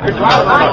Goodbye.